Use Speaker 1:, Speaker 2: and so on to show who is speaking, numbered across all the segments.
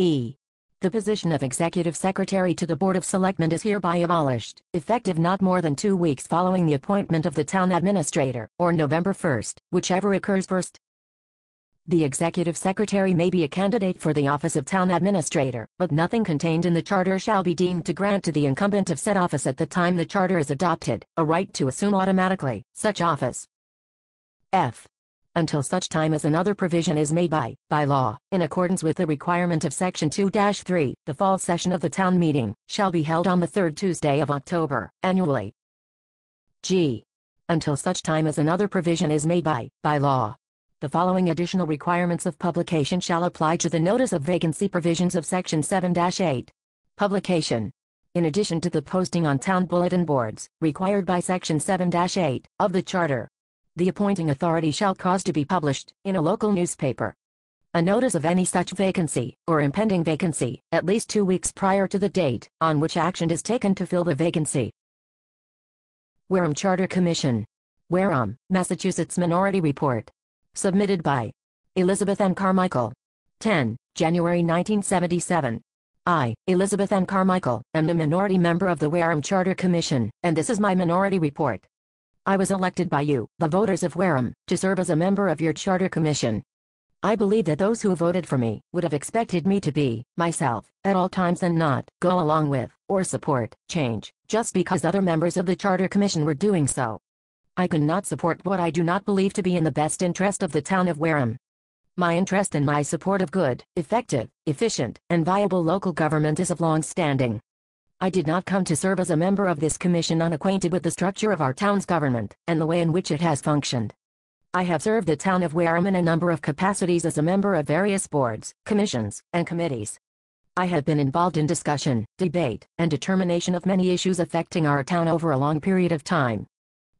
Speaker 1: E. The position of Executive Secretary to the Board of Selectmen is hereby abolished, effective not more than two weeks following the appointment of the Town Administrator, or November 1st, whichever occurs first. The Executive Secretary may be a candidate for the office of Town Administrator, but nothing contained in the Charter shall be deemed to grant to the incumbent of said office at the time the Charter is adopted, a right to assume automatically such office. F. Until such time as another provision is made by, by law, in accordance with the requirement of Section 2-3, the fall session of the town meeting shall be held on the third Tuesday of October, annually. G. Until such time as another provision is made by, by law, the following additional requirements of publication shall apply to the notice of vacancy provisions of Section 7-8. Publication. In addition to the posting on town bulletin boards, required by Section 7-8 of the Charter, the appointing authority shall cause to be published in a local newspaper. A notice of any such vacancy, or impending vacancy, at least two weeks prior to the date on which action is taken to fill the vacancy. Wareham Charter Commission. Wareham, Massachusetts Minority Report submitted by Elizabeth M. Carmichael. 10. January 1977. I, Elizabeth M. Carmichael, am a minority member of the Wareham Charter Commission, and this is my minority report. I was elected by you, the voters of Wareham, to serve as a member of your Charter Commission. I believe that those who voted for me would have expected me to be, myself, at all times and not go along with, or support, change, just because other members of the Charter Commission were doing so. I cannot support what I do not believe to be in the best interest of the town of Wareham. My interest and my support of good, effective, efficient, and viable local government is of long standing. I did not come to serve as a member of this commission unacquainted with the structure of our town's government, and the way in which it has functioned. I have served the town of Wareham in a number of capacities as a member of various boards, commissions, and committees. I have been involved in discussion, debate, and determination of many issues affecting our town over a long period of time.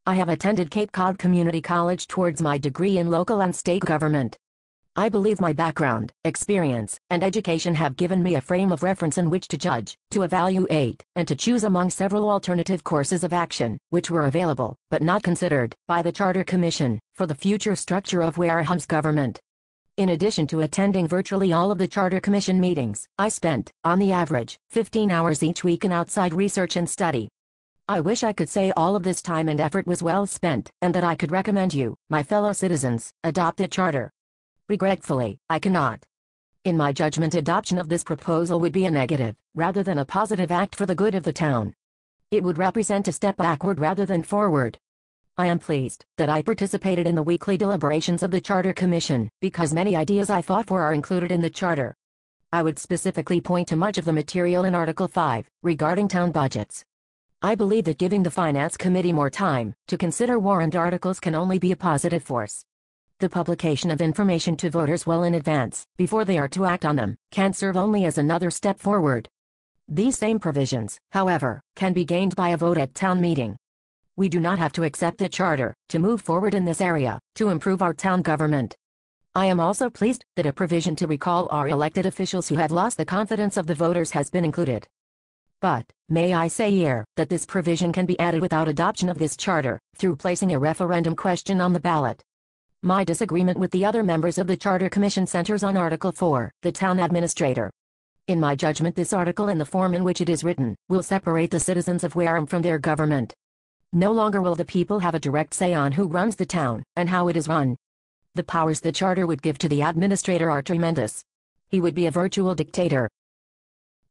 Speaker 1: I have attended Cape Cod Community College towards my degree in local and state government. I believe my background, experience, and education have given me a frame of reference in which to judge, to evaluate, and to choose among several alternative courses of action, which were available, but not considered, by the Charter Commission, for the future structure of Wareham's government. In addition to attending virtually all of the Charter Commission meetings, I spent, on the average, 15 hours each week in outside research and study, I wish I could say all of this time and effort was well spent, and that I could recommend you, my fellow citizens, adopt the charter. Regretfully, I cannot. In my judgment adoption of this proposal would be a negative, rather than a positive act for the good of the town. It would represent a step backward rather than forward. I am pleased that I participated in the weekly deliberations of the Charter Commission, because many ideas I fought for are included in the Charter. I would specifically point to much of the material in Article 5, regarding town budgets, I believe that giving the Finance Committee more time to consider warrant articles can only be a positive force. The publication of information to voters well in advance, before they are to act on them, can serve only as another step forward. These same provisions, however, can be gained by a vote at town meeting. We do not have to accept the charter to move forward in this area, to improve our town government. I am also pleased that a provision to recall our elected officials who have lost the confidence of the voters has been included. But, may I say here, that this provision can be added without adoption of this charter, through placing a referendum question on the ballot. My disagreement with the other members of the Charter Commission centers on Article 4, the Town Administrator. In my judgment this article in the form in which it is written, will separate the citizens of Wareham from their government. No longer will the people have a direct say on who runs the town, and how it is run. The powers the Charter would give to the administrator are tremendous. He would be a virtual dictator,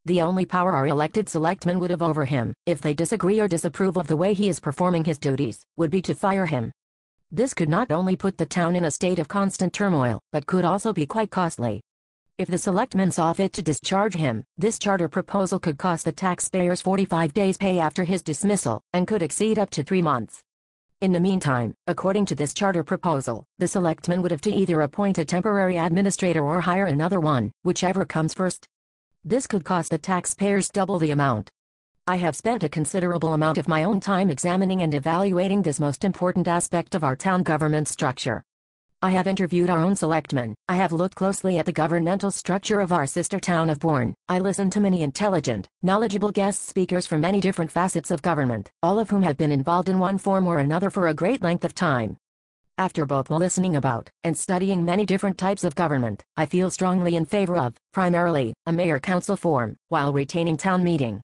Speaker 1: the only power our elected selectmen would have over him, if they disagree or disapprove of the way he is performing his duties, would be to fire him. This could not only put the town in a state of constant turmoil, but could also be quite costly. If the selectmen saw fit to discharge him, this charter proposal could cost the taxpayers 45 days' pay after his dismissal, and could exceed up to three months. In the meantime, according to this charter proposal, the selectmen would have to either appoint a temporary administrator or hire another one, whichever comes first. This could cost the taxpayers double the amount. I have spent a considerable amount of my own time examining and evaluating this most important aspect of our town government structure. I have interviewed our own selectmen, I have looked closely at the governmental structure of our sister town of Bourne, I listened to many intelligent, knowledgeable guest speakers from many different facets of government, all of whom have been involved in one form or another for a great length of time. After both listening about and studying many different types of government, I feel strongly in favor of, primarily, a mayor-council form, while retaining town meeting,